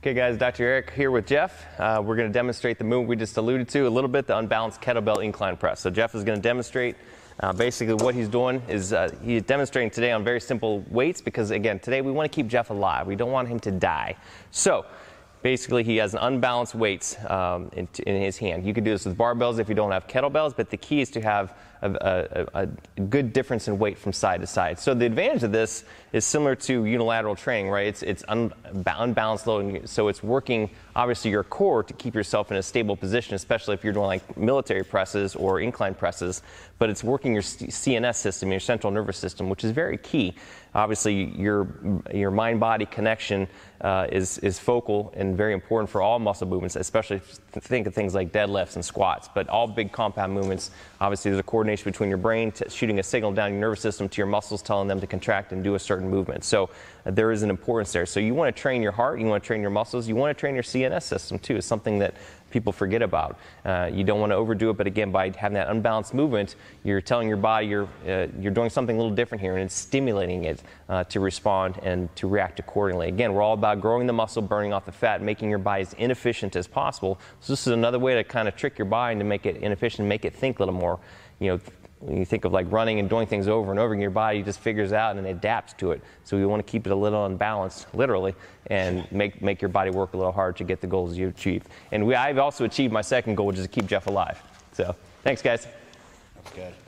Okay, guys, Dr. Eric here with Jeff. Uh, we're going to demonstrate the move we just alluded to a little bit, the unbalanced kettlebell incline press. So Jeff is going to demonstrate uh, basically what he's doing is uh, he's demonstrating today on very simple weights because again, today we want to keep Jeff alive. We don't want him to die. So basically he has an unbalanced weights um, in, in, his hand. You could do this with barbells if you don't have kettlebells, but the key is to have a, a, a, good difference in weight from side to side. So the advantage of this is similar to unilateral training, right? It's, it's un, unbalanced loading, so it's working obviously your core to keep yourself in a stable position, especially if you're doing like military presses or incline presses. But it's working your CNS system, your central nervous system, which is very key. Obviously, your your mind-body connection uh, is is focal and very important for all muscle movements, especially think of things like deadlifts and squats. But all big compound movements, obviously, there's a coordination between your brain shooting a signal down your nervous system to your muscles, telling them to contract and do a certain movement. So uh, there is an importance there. So you want to train your heart, you want to train your muscles, you want to train your CNS system too. It's something that people forget about. Uh, you don't want to overdo it, but again, by having that unbalanced movement, you're telling your body you're, uh, you're doing something a little different here, and it's stimulating it uh, to respond and to react accordingly. Again, we're all about growing the muscle, burning off the fat, making your body as inefficient as possible. So this is another way to kind of trick your body to make it inefficient, make it think a little more. You know, when you think of like running and doing things over and over again, your body just figures out and adapts to it. So we want to keep it a little unbalanced, literally, and make, make your body work a little hard to get the goals you achieve. And we, I've also achieved my second goal, which is to keep Jeff alive. So thanks, guys. That's good.